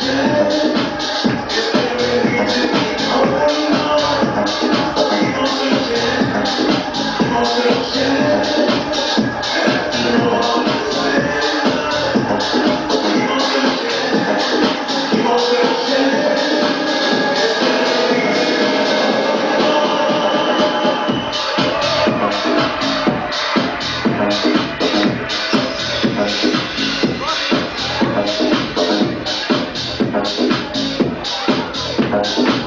Yeah. That's.